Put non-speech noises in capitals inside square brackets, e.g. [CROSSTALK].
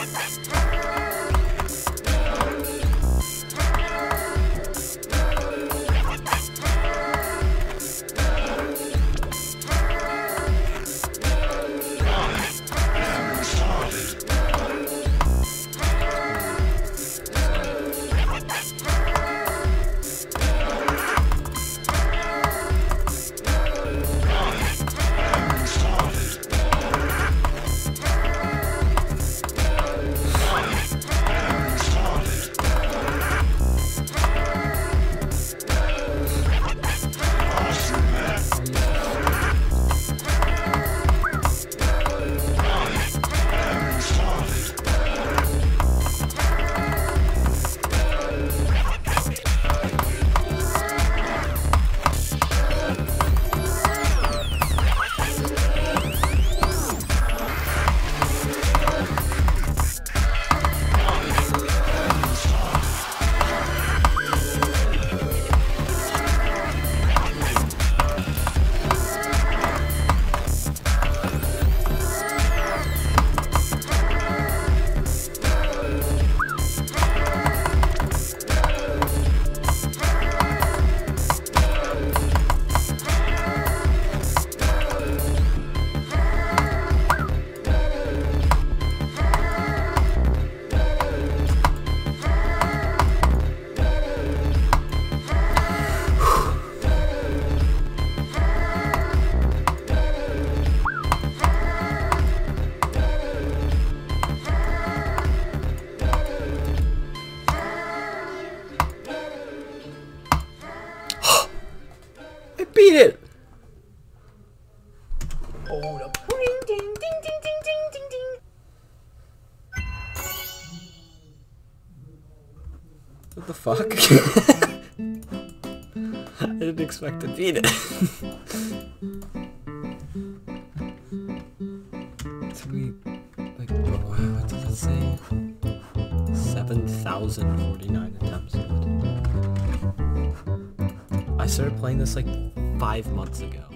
with this. beat it! Ding, ding, ding, ding, ding, ding, ding, ding. What the fuck? [LAUGHS] I didn't expect to beat it. [LAUGHS] 7,049 attempts. I started playing this like five months ago.